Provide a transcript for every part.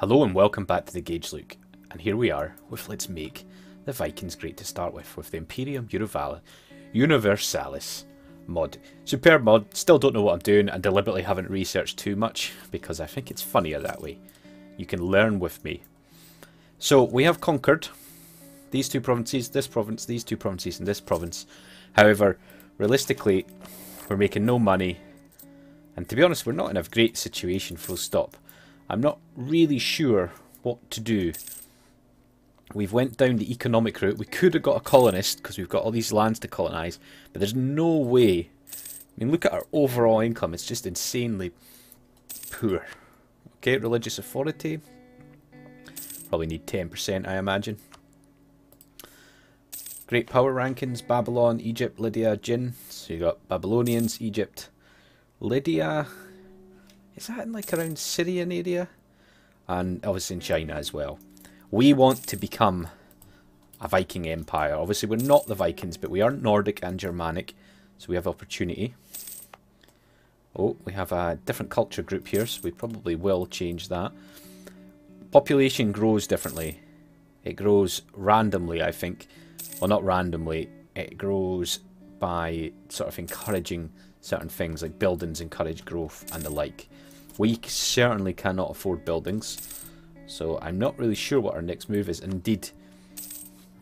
Hello and welcome back to the Gage Look, and here we are with Let's Make the Vikings Great to start with, with the Imperium Unival Universalis mod. Superb mod, still don't know what I'm doing and deliberately haven't researched too much because I think it's funnier that way. You can learn with me. So we have conquered these two provinces, this province, these two provinces and this province. However, realistically, we're making no money and to be honest, we're not in a great situation, full stop. I'm not really sure what to do. We've went down the economic route. We could have got a colonist because we've got all these lands to colonise, but there's no way. I mean, look at our overall income. It's just insanely poor. Okay, religious authority. Probably need 10%, I imagine. Great power rankings, Babylon, Egypt, Lydia, Jin. So you got Babylonians, Egypt, Lydia. Is that in like around Syrian area? And obviously in China as well. We want to become a Viking empire. Obviously we're not the Vikings, but we are Nordic and Germanic. So we have opportunity. Oh, we have a different culture group here, so we probably will change that. Population grows differently. It grows randomly, I think. Well, not randomly. It grows by sort of encouraging certain things, like buildings encourage growth and the like. We certainly cannot afford buildings, so I'm not really sure what our next move is. Indeed,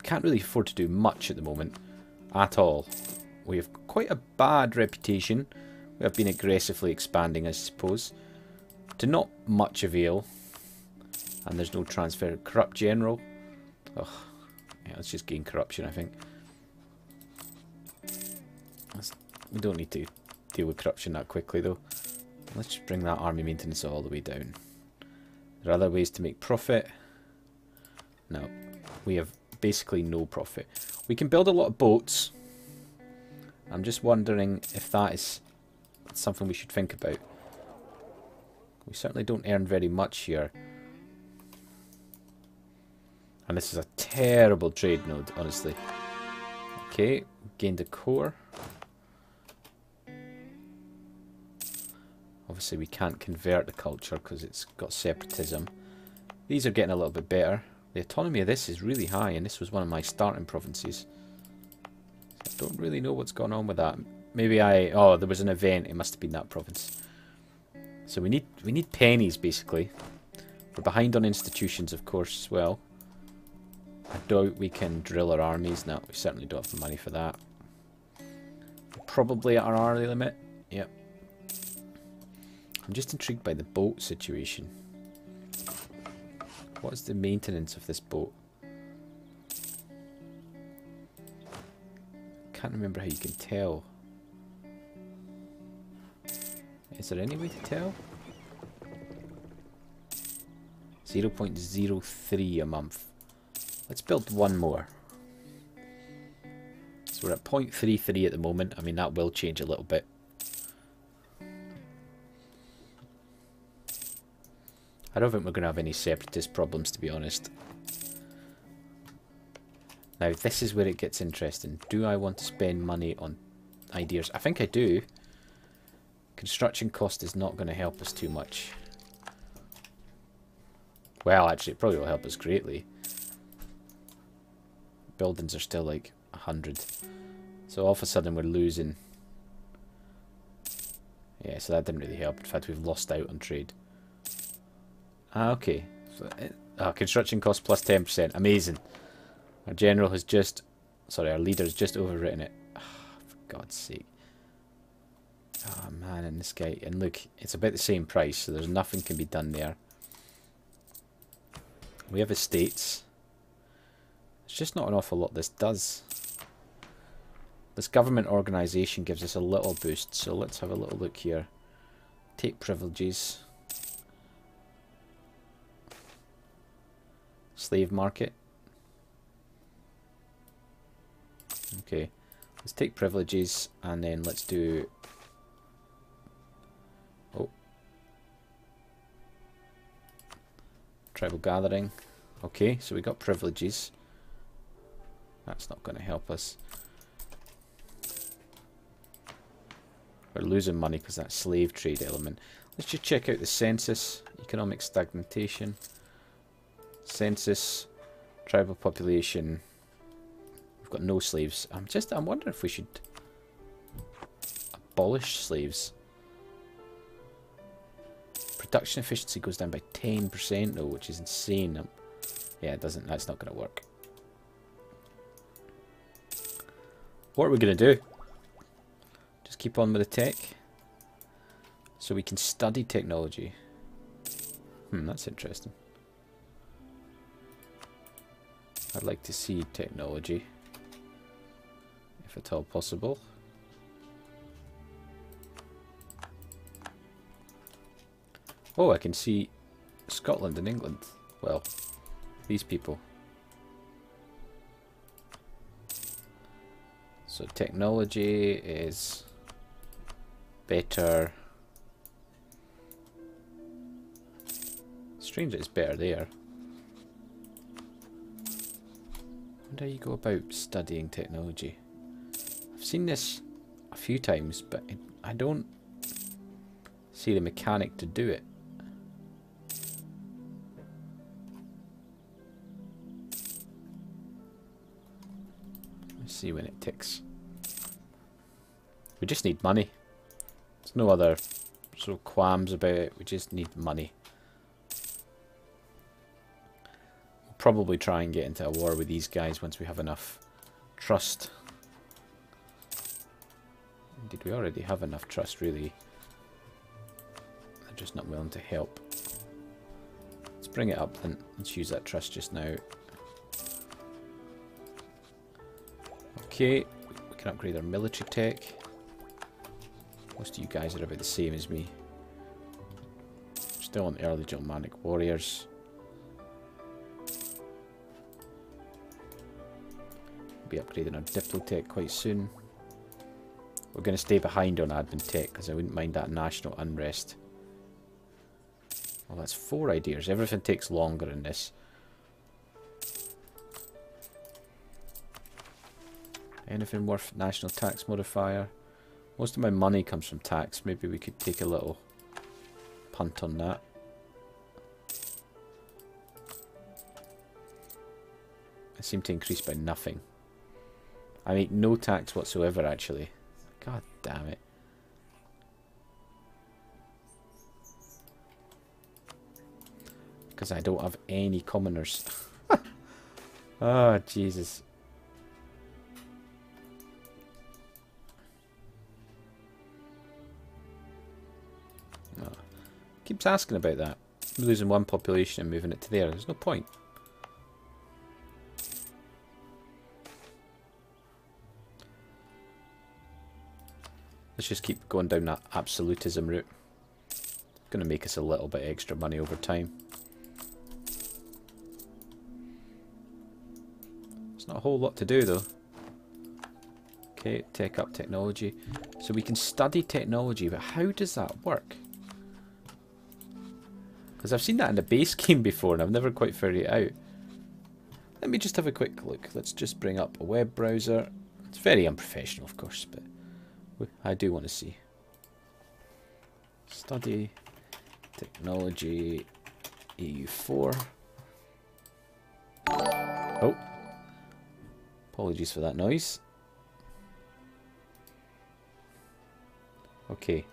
can't really afford to do much at the moment, at all. We have quite a bad reputation. We have been aggressively expanding, I suppose, to not much avail. And there's no transfer. Corrupt general. Ugh. Yeah, let's just gain corruption, I think. Let's, we don't need to deal with corruption that quickly, though. Let's just bring that army maintenance all the way down. There are other ways to make profit. No, we have basically no profit. We can build a lot of boats. I'm just wondering if that is something we should think about. We certainly don't earn very much here. And this is a terrible trade node, honestly. Okay, gained a core. Obviously we can't convert the culture because it's got separatism. These are getting a little bit better. The autonomy of this is really high and this was one of my starting provinces. I don't really know what's going on with that. Maybe I... Oh, there was an event. It must have been that province. So we need we need pennies, basically. We're behind on institutions, of course, as well. I doubt we can drill our armies. No, we certainly don't have the money for that. Probably at our hourly limit. I'm just intrigued by the boat situation. What is the maintenance of this boat? Can't remember how you can tell. Is there any way to tell? 0.03 a month. Let's build one more. So we're at 0.33 at the moment. I mean, that will change a little bit. I don't think we're going to have any separatist problems, to be honest. Now, this is where it gets interesting. Do I want to spend money on ideas? I think I do. Construction cost is not going to help us too much. Well, actually, it probably will help us greatly. Buildings are still like 100. So all of a sudden we're losing. Yeah, so that didn't really help. In fact, we've lost out on trade. Ah, okay. So, uh, construction cost plus 10%. Amazing. Our general has just... Sorry, our leader has just overwritten it. Oh, for God's sake. Oh, man, and this guy... And look, it's about the same price, so there's nothing can be done there. We have estates. It's just not an awful lot this does. This government organisation gives us a little boost, so let's have a little look here. Take privileges. Slave market. Okay, let's take privileges and then let's do... Oh. Tribal gathering. Okay, so we got privileges. That's not going to help us. We're losing money because that slave trade element. Let's just check out the census. Economic stagnation. Census, tribal population. We've got no slaves. I'm just, I'm wondering if we should abolish slaves. Production efficiency goes down by 10% though, which is insane. Um, yeah, it doesn't, that's not going to work. What are we going to do? Just keep on with the tech. So we can study technology. Hmm, that's interesting. I'd like to see technology. If at all possible. Oh, I can see Scotland and England. Well, these people. So technology is better. Strange it's better there. How you go about studying technology? I've seen this a few times, but I don't see the mechanic to do it. Let's see when it ticks. We just need money. There's no other sort of qualms about it. We just need money. Probably try and get into a war with these guys once we have enough trust. Did we already have enough trust, really? They're just not willing to help. Let's bring it up then. Let's use that trust just now. Okay, we can upgrade our military tech. Most of you guys are about the same as me. Still on early Germanic warriors. Be upgrading our Diplotech quite soon. We're going to stay behind on admin tech because I wouldn't mind that national unrest. Well, that's four ideas. Everything takes longer in this. Anything worth national tax modifier? Most of my money comes from tax. Maybe we could take a little punt on that. I seem to increase by nothing. I make no tax whatsoever, actually. God damn it. Because I don't have any commoners. oh, Jesus. Ah. Keeps asking about that. I'm losing one population and moving it to there. There's no point. Let's just keep going down that absolutism route. It's going to make us a little bit extra money over time. It's not a whole lot to do though. Okay, take up technology. So we can study technology, but how does that work? Because I've seen that in the base game before and I've never quite figured it out. Let me just have a quick look. Let's just bring up a web browser. It's very unprofessional, of course, but I do want to see. Study Technology EU4. Oh. Apologies for that noise. Okay.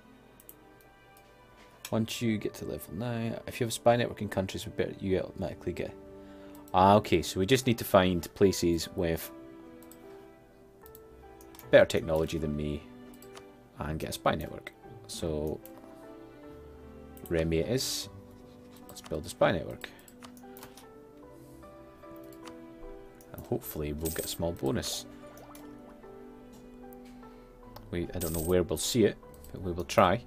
Once you get to level 9, if you have a spy network in countries with better, you automatically get... Ah, okay, so we just need to find places with better technology than me and get a spy network. So, Remy it is. Let's build a spy network. And hopefully we'll get a small bonus. We, I don't know where we'll see it, but we will try.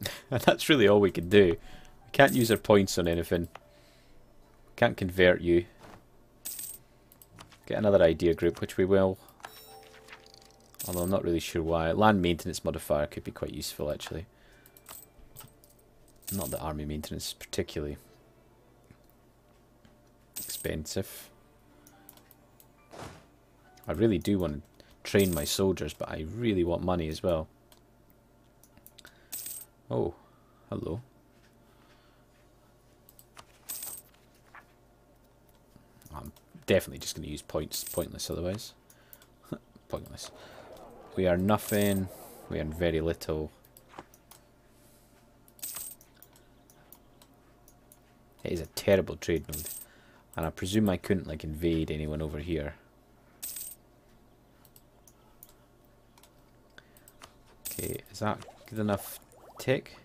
And that's really all we can do. We can't use our points on anything. Can't convert you. Get another idea group, which we will. Although I'm not really sure why. Land maintenance modifier could be quite useful, actually. Not that army maintenance is particularly expensive. I really do want to train my soldiers, but I really want money as well. Oh, hello. I'm definitely just going to use points, pointless otherwise. pointless. We are nothing. We are very little. It is a terrible trade node. And I presume I couldn't like invade anyone over here. Okay, is that good enough tick?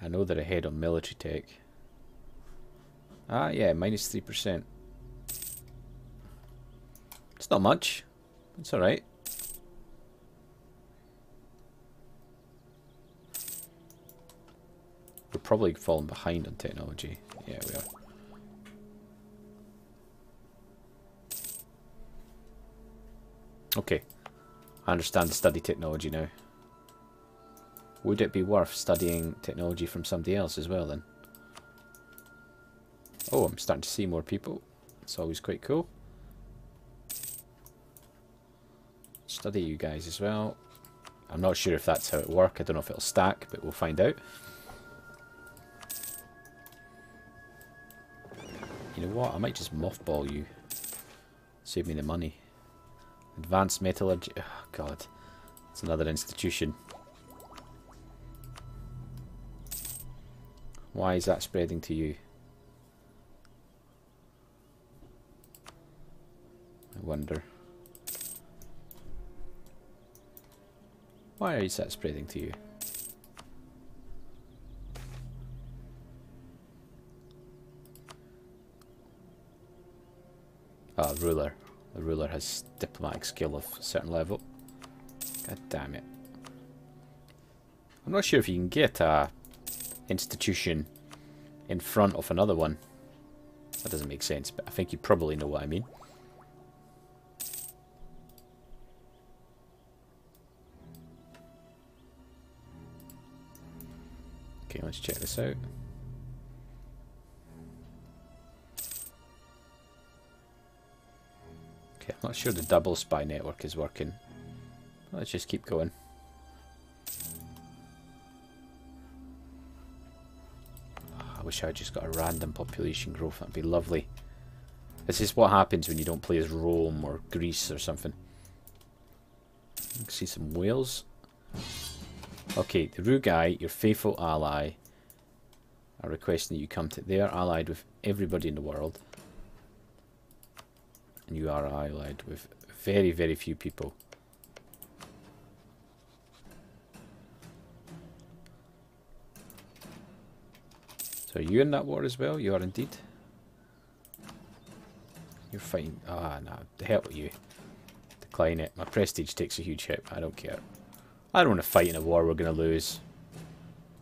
I know they're ahead on military tech. Ah, yeah, minus 3%. It's not much. It's alright. We're probably falling behind on technology. Yeah, we are. Okay. I understand study technology now. Would it be worth studying technology from somebody else as well then? Oh, I'm starting to see more people. It's always quite cool. Study you guys as well. I'm not sure if that's how it works. I don't know if it'll stack, but we'll find out. You know what? I might just mothball you. Save me the money. Advanced metallurgy. Oh, God. It's another institution. Why is that spreading to you? I wonder. Why is that spreading to you? Ah, ruler. The ruler has diplomatic skill of a certain level. God damn it. I'm not sure if you can get a institution in front of another one. That doesn't make sense, but I think you probably know what I mean. Let's check this out. Okay, I'm not sure the double spy network is working. Let's just keep going. Ah, I wish I just got a random population growth. That'd be lovely. This is what happens when you don't play as Rome or Greece or something. see some whales. Okay, the Rugai, your faithful ally, are requesting that you come to... They are allied with everybody in the world. And you are allied with very, very few people. So are you in that war as well? You are indeed. You're fine. Ah, no. The hell with you. Decline it. My prestige takes a huge hit. I don't care. I don't want to fight in a war we're going to lose.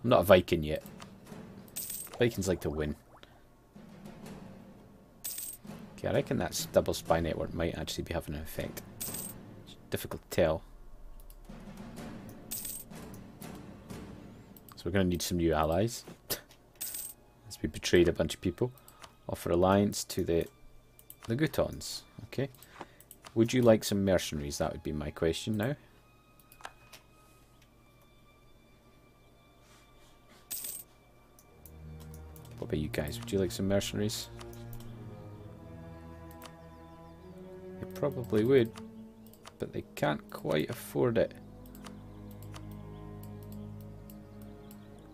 I'm not a Viking yet. Vikings like to win. Okay, I reckon that double spy network might actually be having an effect. It's difficult to tell. So we're going to need some new allies. As we betrayed a bunch of people. Offer alliance to the the Gutons. Okay. Would you like some mercenaries? That would be my question now. About you guys? Would you like some mercenaries? They probably would, but they can't quite afford it.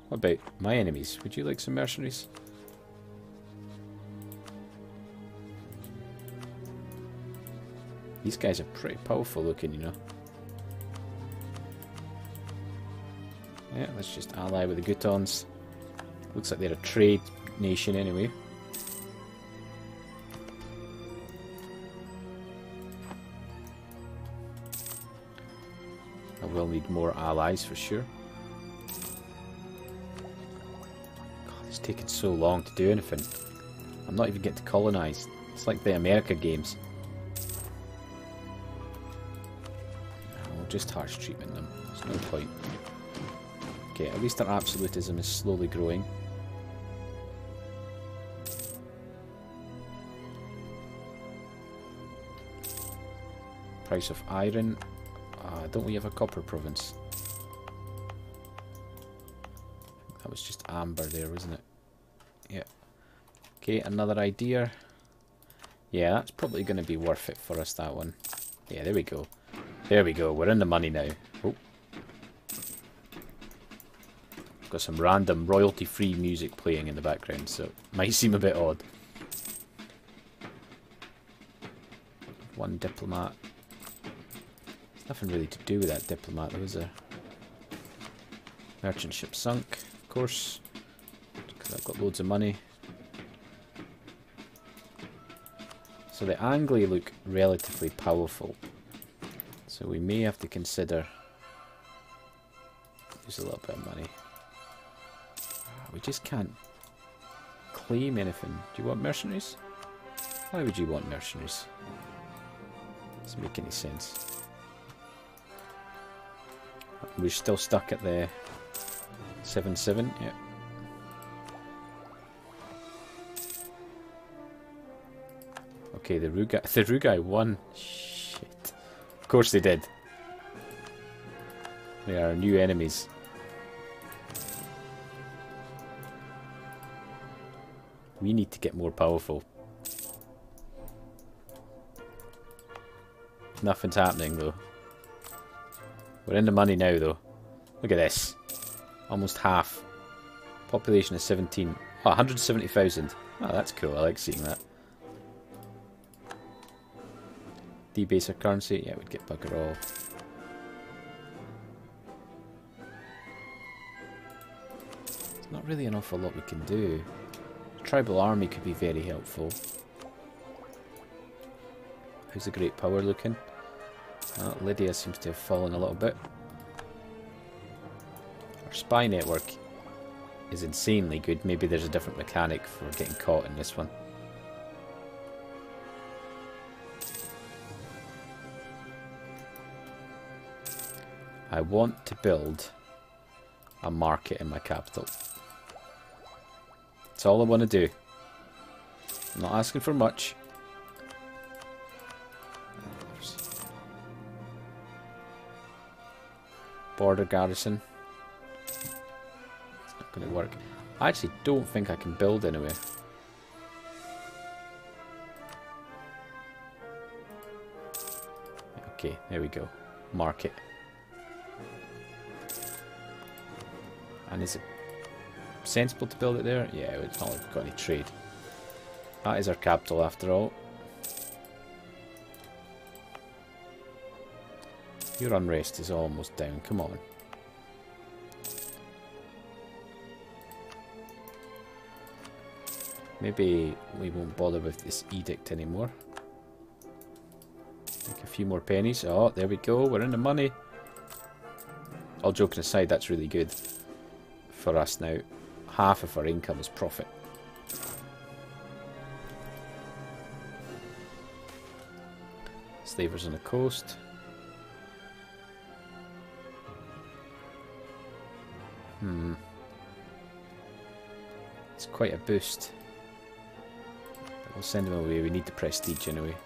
What about my enemies? Would you like some mercenaries? These guys are pretty powerful looking, you know. Yeah, let's just ally with the Gutons. Looks like they're a trade nation anyway. I will need more allies for sure. God, it's taking so long to do anything. I'm not even getting to colonize. It's like the America games. just harsh treatment them. There's no point. Okay, at least our absolutism is slowly growing. Price of iron. Uh, don't we have a copper province? That was just amber there, wasn't it? Yeah. Okay, another idea. Yeah, that's probably going to be worth it for us, that one. Yeah, there we go. There we go, we're in the money now. Oh. Got some random royalty-free music playing in the background, so might seem a bit odd. One diplomat. Nothing really to do with that diplomat, though, is there? Merchant ship sunk, of course. Because I've got loads of money. So the Angli look relatively powerful. So we may have to consider use a little bit of money. Ah, we just can't claim anything. Do you want mercenaries? Why would you want mercenaries? Doesn't make any sense. We're still stuck at the 7-7, yeah. Okay, the Rugai, the Rugai won. Shit. Of course they did. They are new enemies. We need to get more powerful. Nothing's happening though. We're in the money now though. Look at this. Almost half. Population is 17. Oh, 170,000. Oh, that's cool. I like seeing that. debase our currency, yeah, we'd get bugger all. There's not really an awful lot we can do. tribal army could be very helpful. How's the Great Power looking? Uh, Lydia seems to have fallen a little bit. Our spy network is insanely good. Maybe there's a different mechanic for getting caught in this one. I want to build a market in my capital. That's all I want to do. I'm not asking for much. Border garrison. It's not going to work. I actually don't think I can build anywhere. Okay, there we go. Market. And is it sensible to build it there? Yeah, it's not like we've got any trade. That is our capital after all. Your unrest is almost down, come on. Maybe we won't bother with this edict anymore. Make a few more pennies. Oh, there we go, we're in the money. All joking aside, that's really good for us now. Half of our income is profit. Slavers on the coast. Hmm. It's quite a boost. we'll send them away. We need the prestige anyway.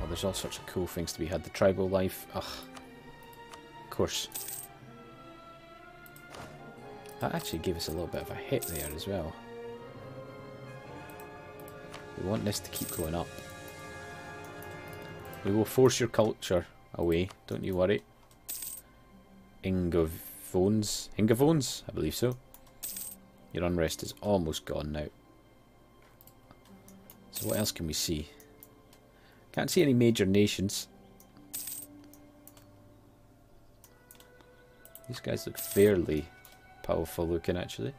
Oh, there's all sorts of cool things to be had. The tribal life. Ugh. Of course. That actually gave us a little bit of a hit there as well. We want this to keep going up. We will force your culture away, don't you worry. Ingaevones? Ingaevones? I believe so. Your unrest is almost gone now. So what else can we see? Can't see any major nations. These guys look fairly powerful looking actually.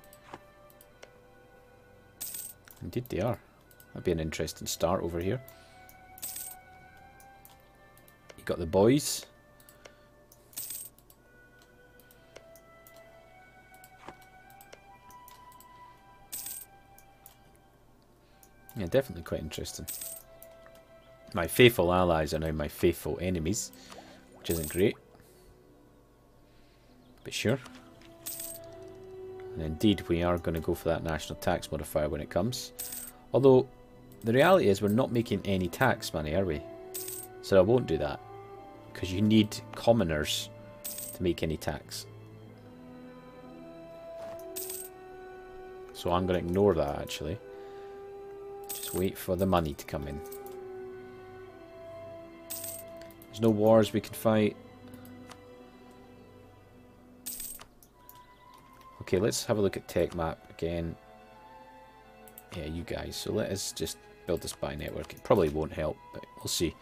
Indeed they are. That'd be an interesting start over here. You got the boys. Yeah, definitely quite interesting. My faithful allies are now my faithful enemies, which isn't great. But sure. And indeed, we are going to go for that national tax modifier when it comes. Although, the reality is we're not making any tax money, are we? So I won't do that. Because you need commoners to make any tax. So I'm going to ignore that, actually. Wait for the money to come in. There's no wars we can fight. Okay, let's have a look at tech map again. Yeah, you guys. So let us just build the spy network. It probably won't help, but we'll see.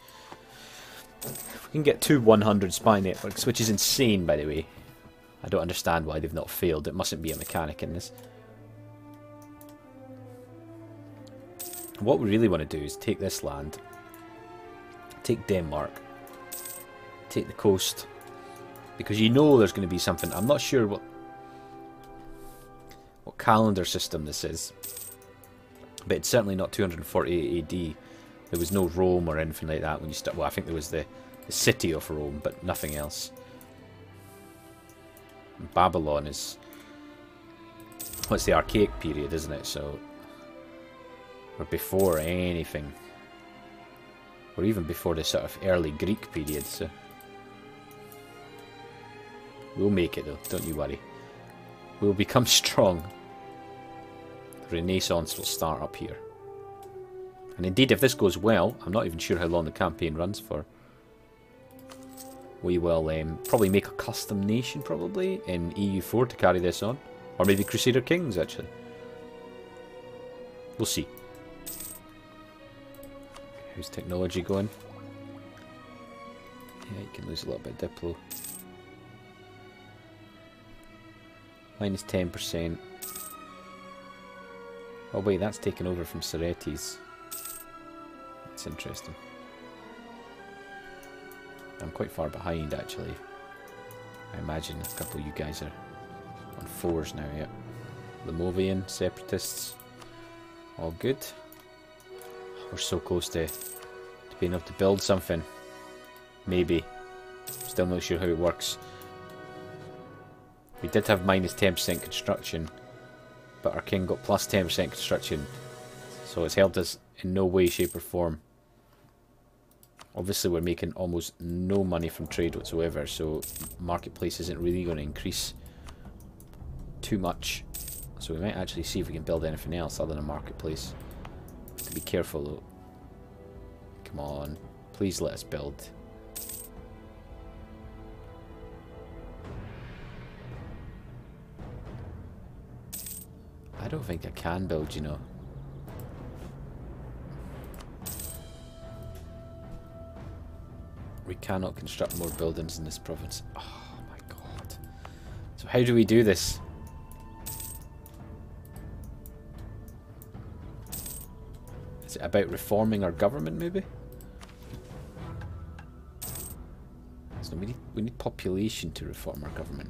We can get two 100 spy networks, which is insane, by the way. I don't understand why they've not failed. It mustn't be a mechanic in this. What we really want to do is take this land, take Denmark, take the coast, because you know there's going to be something. I'm not sure what what calendar system this is, but it's certainly not 248 AD. There was no Rome or anything like that when you start. Well, I think there was the, the city of Rome, but nothing else. Babylon is what's the archaic period, isn't it? So or before anything, or even before the sort of early Greek period. So we'll make it though. Don't you worry. We'll become strong. The Renaissance will start up here. And indeed, if this goes well, I'm not even sure how long the campaign runs for. We will um, probably make a custom nation, probably, in EU4 to carry this on. Or maybe Crusader Kings, actually. We'll see. Technology going? Yeah, you can lose a little bit of Diplo. Minus 10%. Oh wait, that's taken over from Seretis. That's interesting. I'm quite far behind actually. I imagine a couple of you guys are on fours now, yeah. The Movian, Separatists, all good. We're so close to, to being able to build something. Maybe. Still not sure how it works. We did have minus 10% construction, but our king got plus 10% construction. So it's helped us in no way, shape or form. Obviously we're making almost no money from trade whatsoever, so marketplace isn't really going to increase too much. So we might actually see if we can build anything else other than a marketplace. Be careful. Come on, please let us build. I don't think I can build, you know. We cannot construct more buildings in this province. Oh my god. So how do we do this? Is it about reforming our government maybe? So we need, we need population to reform our government.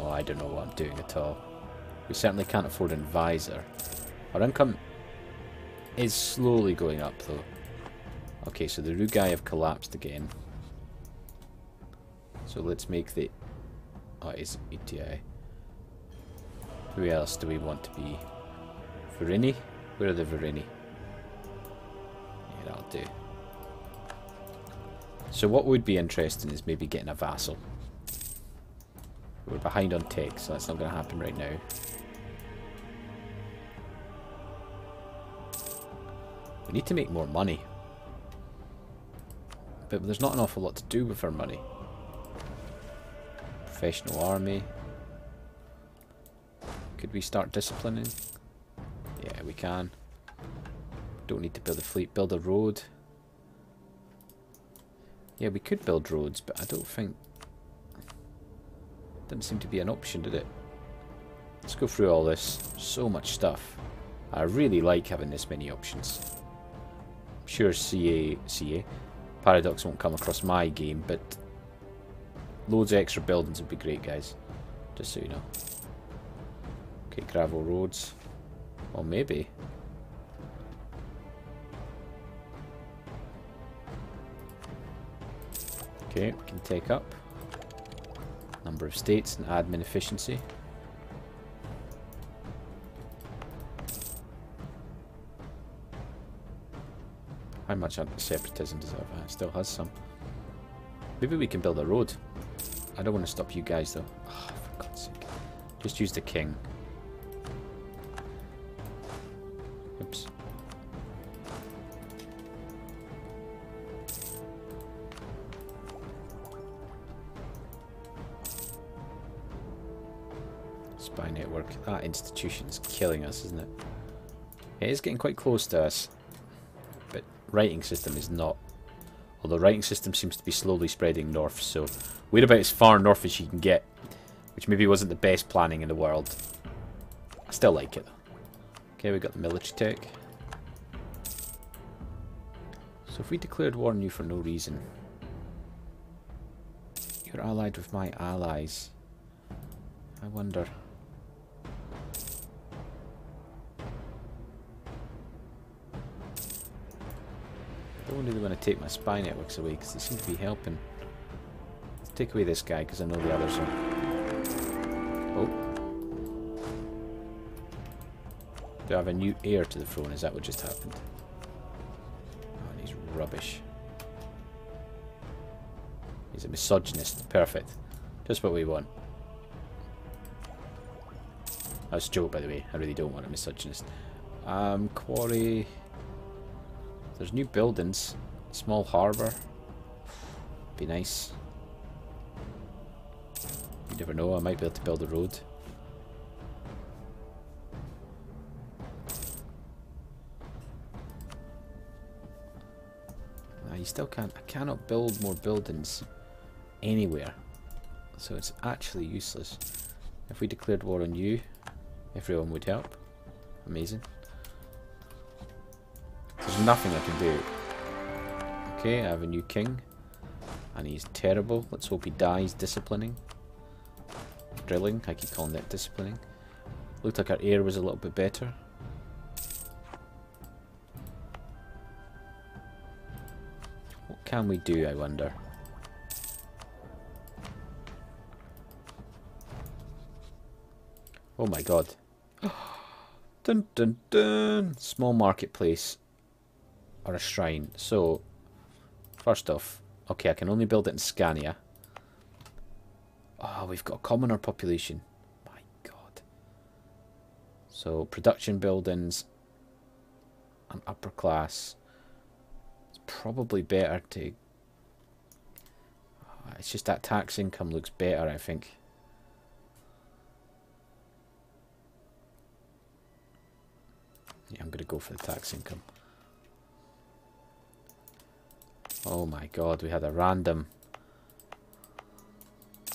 Oh, I don't know what I'm doing at all. We certainly can't afford an advisor. Our income is slowly going up though. Okay, so the Rugai have collapsed again. So let's make the... Oh, it's ETI. Who else do we want to be? Verini? Where are the Verini? Yeah, that'll do. So what would be interesting is maybe getting a vassal. We're behind on tech, so that's not going to happen right now. We need to make more money. But there's not an awful lot to do with our money. Professional army. Could we start disciplining? Yeah, we can. Don't need to build a fleet. Build a road. Yeah, we could build roads, but I don't think... Didn't seem to be an option, did it? Let's go through all this. So much stuff. I really like having this many options I'm sure CA, CA, Paradox won't come across my game, but loads of extra buildings would be great, guys. Just so you know. Gravel roads. Or maybe. Okay, we can take up number of states and admin efficiency. How much separatism does it have? It still has some. Maybe we can build a road. I don't want to stop you guys though. Oh. Just use the king. That institution's killing us, isn't it? It is getting quite close to us. But writing system is not. Although writing system seems to be slowly spreading north, so we're about as far north as you can get. Which maybe wasn't the best planning in the world. I still like it. Okay, we got the military tech. So if we declared war on you for no reason, you're allied with my allies. I wonder. I don't really want to take my spy networks away because they seem to be helping. Let's take away this guy because I know the others are. Oh. Do I have a new heir to the throne? Is that what just happened? Oh, and he's rubbish. He's a misogynist. Perfect. Just what we want. That's a joke, by the way. I really don't want a misogynist. Um, quarry. There's new buildings. Small harbour. Be nice. You never know, I might be able to build a road. you still can't... I cannot build more buildings anywhere. So it's actually useless. If we declared war on you, everyone would help. Amazing. There's nothing I can do. Okay, I have a new king. And he's terrible. Let's hope he dies disciplining. Drilling, I keep calling that disciplining. Looked like our heir was a little bit better. What can we do, I wonder? Oh my god. dun dun dun! Small marketplace. Or a shrine. So, first off, okay, I can only build it in Scania. Oh, we've got a commoner population. My god. So, production buildings. An upper class. It's probably better to... Oh, it's just that tax income looks better, I think. Yeah, I'm going to go for the tax income. Oh my god, we had a random...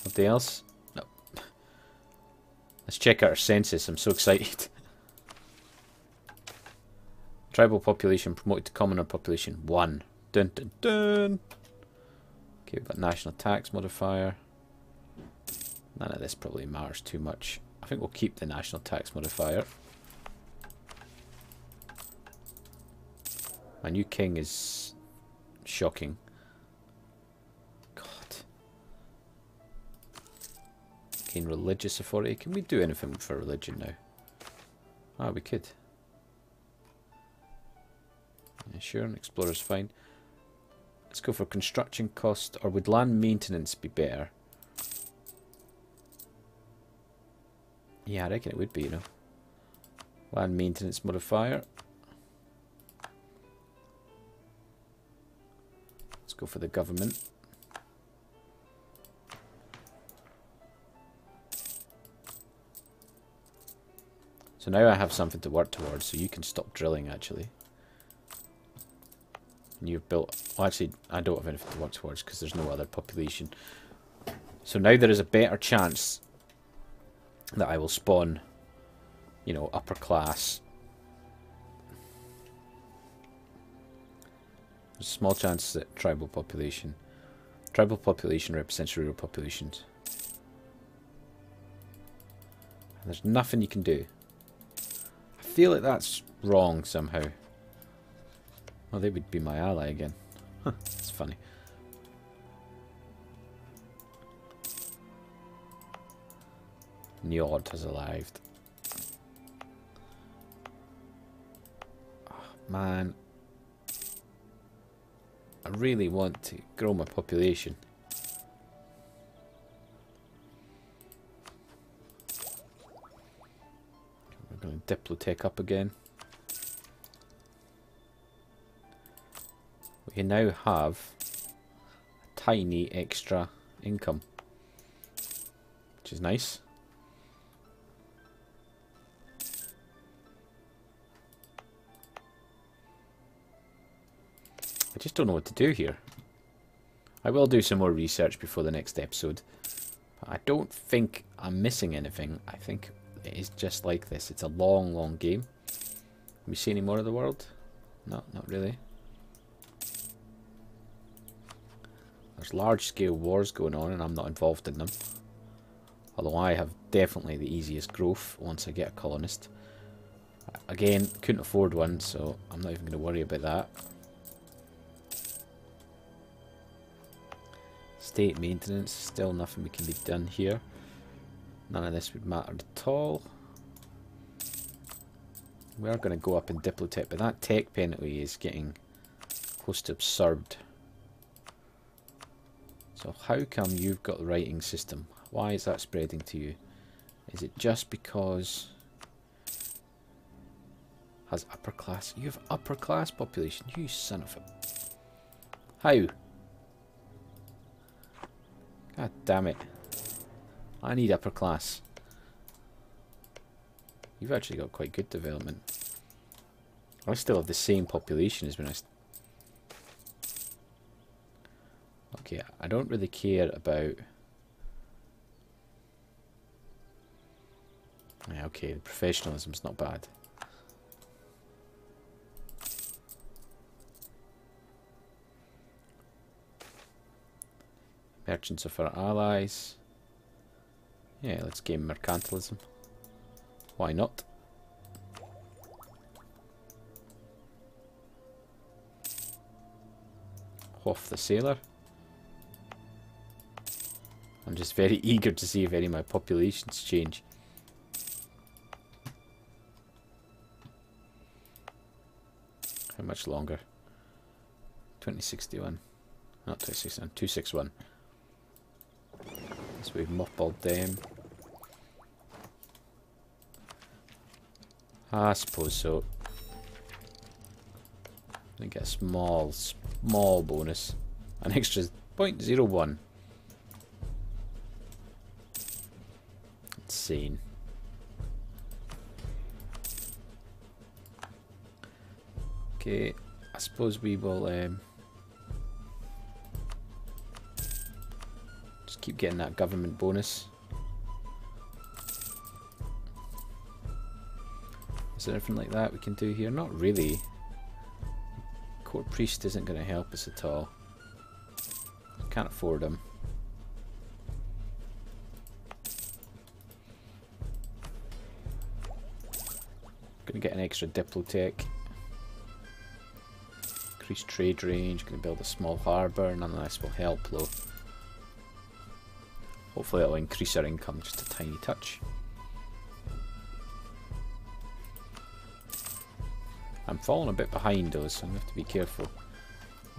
Nothing else? No. Let's check out our census, I'm so excited. Tribal population promoted to commoner population 1. Dun dun dun! Okay, we've got national tax modifier. None of this probably matters too much. I think we'll keep the national tax modifier. My new king is shocking. God. Gain religious authority. Can we do anything for religion now? Ah, we could. Yeah, sure, an explorer's fine. Let's go for construction cost. Or would land maintenance be better? Yeah, I reckon it would be, you know. Land maintenance modifier. Go for the government. So now I have something to work towards, so you can stop drilling, actually. And you've built... Well, actually, I don't have anything to work towards, because there's no other population. So now there is a better chance that I will spawn, you know, upper class Small chance that tribal population. Tribal population represents rural populations. And there's nothing you can do. I feel like that's wrong somehow. Well, they would be my ally again. Huh, that's funny. Njord has arrived. Oh, man, I really want to grow my population. We're going to Diplotech up again. We now have a tiny extra income, which is nice. I just don't know what to do here. I will do some more research before the next episode. I don't think I'm missing anything. I think it is just like this. It's a long, long game. Can we see any more of the world? No, not really. There's large-scale wars going on and I'm not involved in them. Although I have definitely the easiest growth once I get a colonist. Again, couldn't afford one, so I'm not even going to worry about that. State maintenance, still nothing we can be done here. None of this would matter at all. We are going to go up in Diplotech, but that tech penalty is getting close to absurd. So how come you've got the writing system? Why is that spreading to you? Is it just because has upper class? You have upper class population. You son of a. How? God damn it. I need upper class. You've actually got quite good development. I still have the same population as when I... Okay, I don't really care about... Yeah, okay, the professionalism's not bad. Merchants of our allies. Yeah, let's game mercantilism. Why not? Hoff the sailor. I'm just very eager to see if any of my populations change. How much longer? 2061. Not 2061, 261. So we've mothballed them. I suppose so. I get a small, small bonus. An extra 0.01. Insane. Okay, I suppose we will um, keep getting that government bonus. Is there anything like that we can do here? Not really. Court priest isn't going to help us at all. Can't afford him. Gonna get an extra diplotech. Increase trade range, gonna build a small harbour, none of this will help though. Hopefully it'll increase our income just a tiny touch. I'm falling a bit behind though, so I have to be careful.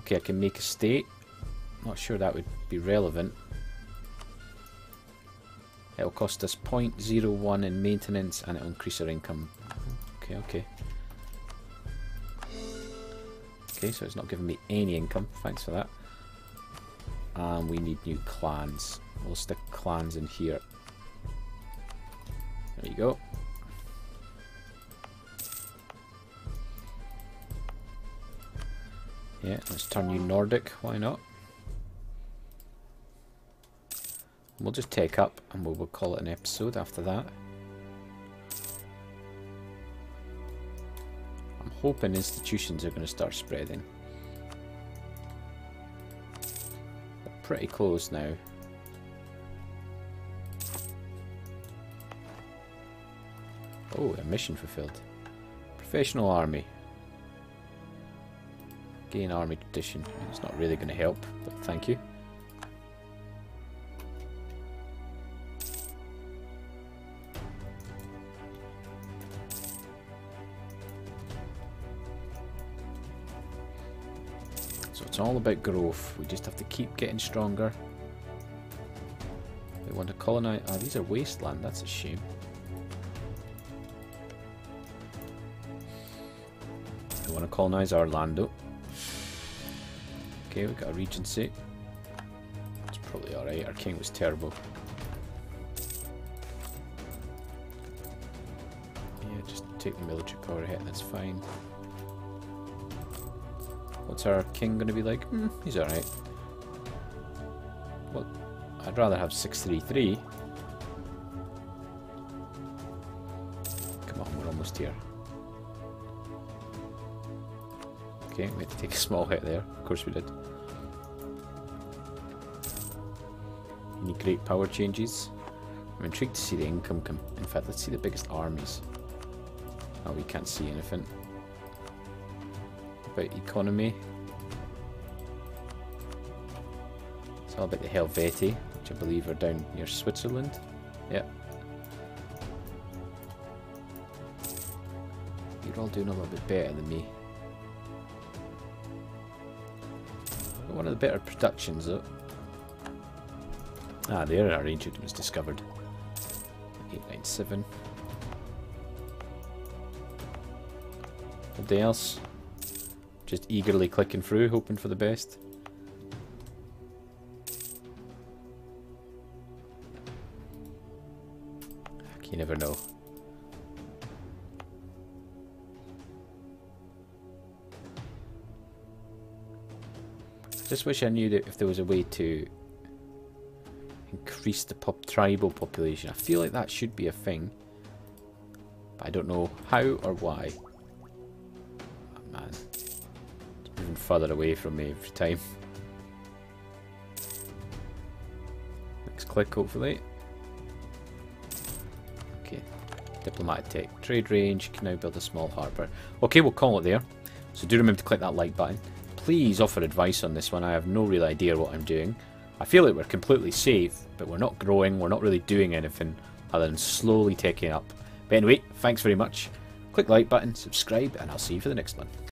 Okay, I can make a state. Not sure that would be relevant. It'll cost us 0.01 in maintenance and it'll increase our income. Okay, okay. Okay, so it's not giving me any income. Thanks for that. And we need new clans. We'll stick clans in here. There you go. Yeah, let's turn you Nordic, why not? We'll just take up and we'll, we'll call it an episode after that. I'm hoping institutions are going to start spreading. Pretty close now. Oh, a mission fulfilled. Professional army. Gain army tradition. It's not really going to help, but thank you. All about growth. We just have to keep getting stronger. We want to colonize... Oh, these are wasteland. That's a shame. We want to colonize our Orlando. Okay, we got a regency. It's probably alright. Our king was terrible. Yeah, just take the military power hit, that's fine. What's our king going to be like? Hmm, he's alright. Well, I'd rather have 633. Come on, we're almost here. Okay, we had to take a small hit there. Of course we did. Any great power changes? I'm intrigued to see the income come. In fact, let's see the biggest armies. Oh, we can't see anything. About economy. It's all about the Helvetii, which I believe are down near Switzerland. Yep. You're all doing a little bit better than me. One of the better productions though. Ah, there our ancient was discovered. 897. Anything else? Just eagerly clicking through, hoping for the best. You never know. Just wish I knew that if there was a way to increase the pop tribal population. I feel like that should be a thing. But I don't know how or why. Moving further away from me every time. Next click, hopefully. Okay. Diplomatic tech. Trade range. Can now build a small harbour. Okay, we'll call it there. So do remember to click that like button please offer advice on this one. I have no real idea what I'm doing. I feel like we're completely safe, but we're not growing, we're not really doing anything other than slowly taking up. But anyway, thanks very much. Click like button, subscribe, and I'll see you for the next one.